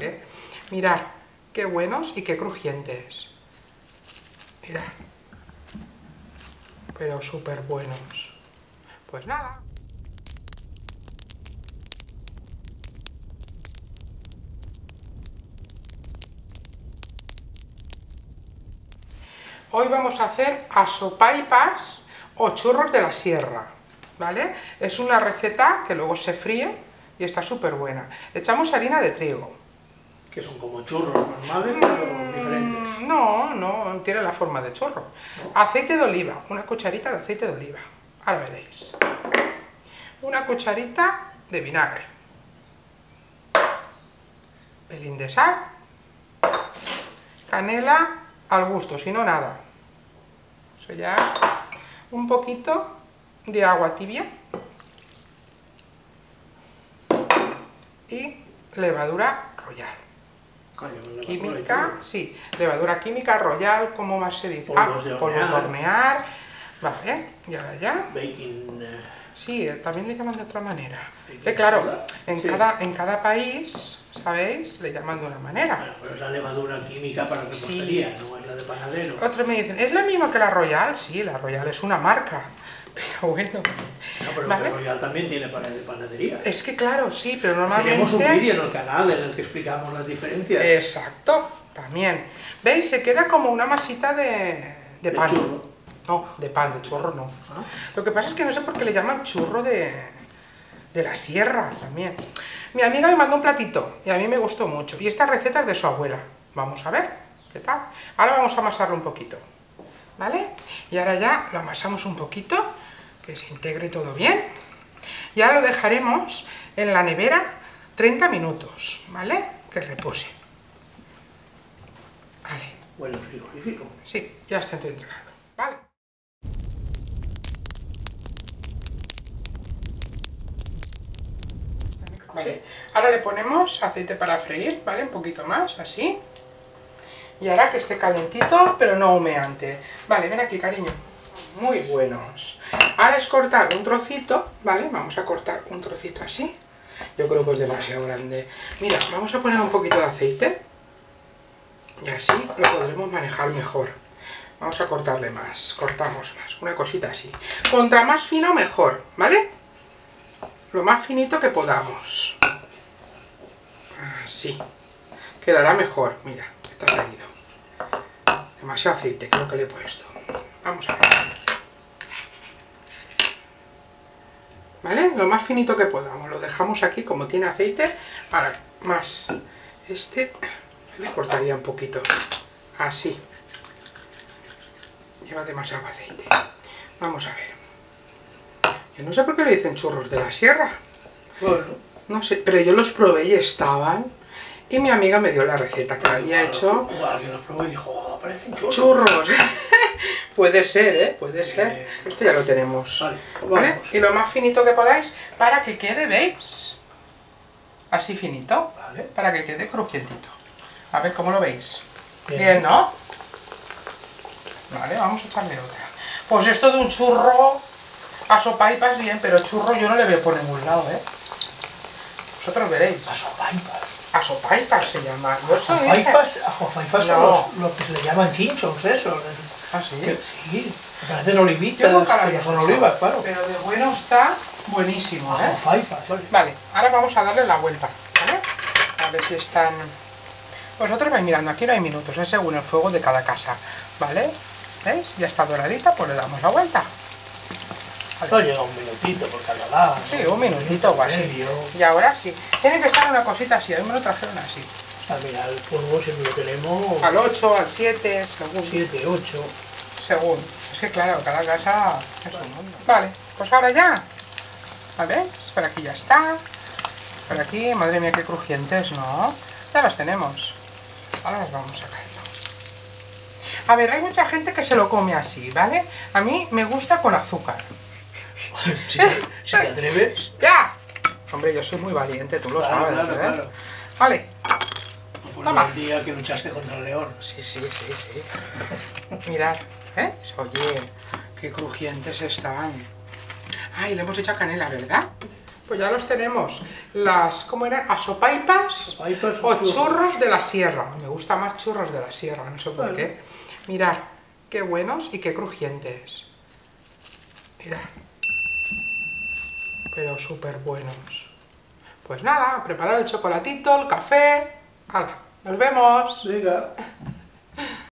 ¿eh? Mirad, qué buenos y qué crujientes. Mirad. Pero súper buenos. Pues nada. Hoy vamos a hacer asopaipas o churros de la sierra, ¿vale? Es una receta que luego se fríe y está súper buena. Echamos harina de trigo. Que son como churros normales, pero Mm, diferentes. No, no, tiene la forma de churro. Aceite de oliva, una cucharita de aceite de oliva. Ahora veréis. Una cucharita de vinagre. Pelín de sal. Canela al gusto, si no nada. Eso ya. Un poquito de agua tibia. Y levadura royal. Química, sí, levadura química, royal, ¿cómo más se dice? Polvos de ah, polvos de hornear. hornear. Vale, y ahora ya. Baking. eh, Sí, eh, también le llaman de otra manera. ¿Baking Eh, claro, soda? en, Sí. cada, en cada país, ¿sabéis? Le llaman de una manera. Bueno, pero es la levadura química para repostería, no es la de panadero. Otros me dicen, ¿es la misma que la Royal? Sí, la Royal es una marca. Pero bueno, No, pero ¿vale? el Royal también tiene de panadería. es que claro, sí, pero normalmente... Tenemos un vídeo en el canal en el que explicamos las diferencias. Exacto, también. ¿Veis? Se queda como una masita de, de De pan. churro. No, de pan, de churro no. ¿Ah? Lo que pasa es que no sé por qué le llaman churro de, de la sierra también. Mi amiga me mandó un platito y a mí me gustó mucho. Y esta receta es de su abuela. Vamos a ver qué tal. Ahora vamos a amasarlo un poquito. ¿Vale? Y ahora ya lo amasamos un poquito, que se integre todo bien. Ya lo dejaremos en la nevera 30 minutos, ¿vale? Que repose. Vale, Bueno, frigorífico. sí, ya está entregado. Vale. Vale, ahora le ponemos aceite para freír, ¿vale? Un poquito más, así. Y ahora que esté calentito, pero no humeante. Vale, ven aquí, cariño. Muy buenos. Ahora es cortar un trocito, ¿vale? Vamos a cortar un trocito así. Yo creo que es demasiado grande. Mira, vamos a poner un poquito de aceite. Y así lo podremos manejar mejor. Vamos a cortarle más, cortamos más, una cosita así. Contra más fino, mejor, ¿vale? Lo más finito que podamos. Así. Quedará mejor, mira, está caído. Demasiado aceite, creo que le he puesto. Vamos a ver. ¿Vale? Lo más finito que podamos. Lo dejamos aquí como tiene aceite. Ahora, más. Este le cortaría un poquito. Así. Lleva demasiado aceite. Vamos a ver. Yo no sé por qué le dicen churros de la sierra. Bueno, No sé, pero yo los probé y estaban. Y mi amiga me dio la receta que había hecho. alguien los probó y dijo, oh, parecen churros. Churros. Puede ser, ¿eh? Puede ser. Eh, Esto ya lo tenemos. Vale. Y lo más finito que podáis para que quede, ¿veis? Así finito. Vale. Para que quede crujientito. A ver, ¿cómo lo veis? Bien. Bien, ¿no? Vale, vamos a echarle otra. Pues esto de un churro a sopaipas bien, pero churro yo no le veo por ningún lado, ¿eh? Vosotros veréis. Ajofaipas. A sopaipas se llama. Yo dije- Ajofaipas, ajofaipas son No. los, los que se le llaman chinchos, eso. Ah, sí. Que- Sí, parecen olivitas, pero son olivas, claro. Pero de bueno está buenísimo, ¿eh? Ajofaipas, vale. Vale, ahora vamos a darle la vuelta, ¿vale? A ver si están... Vosotros vais mirando, aquí no hay minutos, es según el fuego de cada casa, ¿vale? ¿Veis? Ya está doradita, pues le damos la vuelta. Esto llega un minutito por cada lado. Sí, ¿no? un minutito o así. medio. Y ahora sí. Tiene que estar una cosita así, a mí me lo trajeron así. Ah, mira, el fuego siempre lo tenemos Al 8, al 7, según. 7, 8. Según. Es que claro, cada casa es un mundo. Vale, pues ahora ya. A ver, por aquí ya está. Por aquí, madre mía, qué crujientes, ¿no? Ya las tenemos. Ahora las vamos sacando. A ver, hay mucha gente que se lo come así, ¿vale? A mí me gusta con azúcar. Si te, si te atreves. ¡Ya! Hombre, yo soy muy valiente, tú lo Claro, sabes, claro, ¿eh? claro. Vale. Por Toma. el día que luchaste contra el león. Sí, sí, sí, sí. Mirad, ¿eh? Oye, qué crujientes están. Ay, le hemos hecho canela, ¿verdad? Pues ya los tenemos. Las, ¿cómo eran? ¿Asopaipas? Asopaipas o churros. churros de la sierra. Me gusta más churros de la sierra, no sé por qué. Mirad, qué buenos y qué crujientes. Mirad. Pero súper buenos. Pues nada, preparar el chocolatito, el café. ¡Hala! ¡Nos vemos! Venga.